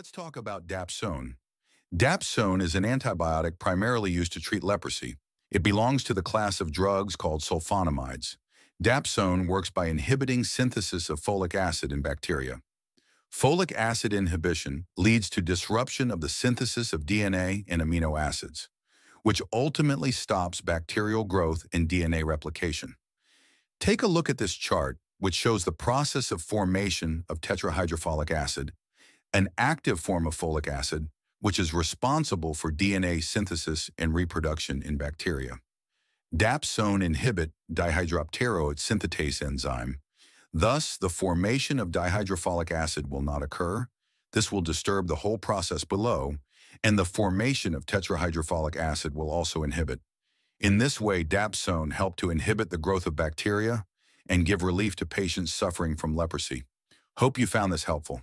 Let's talk about dapsone. Dapsone is an antibiotic primarily used to treat leprosy. It belongs to the class of drugs called sulfonamides. Dapsone works by inhibiting synthesis of folic acid in bacteria. Folic acid inhibition leads to disruption of the synthesis of DNA and amino acids, which ultimately stops bacterial growth and DNA replication. Take a look at this chart, which shows the process of formation of tetrahydrofolic acid, an active form of folic acid, which is responsible for DNA synthesis and reproduction in bacteria. Dapsone inhibit dihydropteroate synthetase enzyme. Thus, the formation of dihydrofolic acid will not occur. This will disturb the whole process below, and the formation of tetrahydrofolic acid will also inhibit. In this way, dapsone help to inhibit the growth of bacteria and give relief to patients suffering from leprosy. Hope you found this helpful.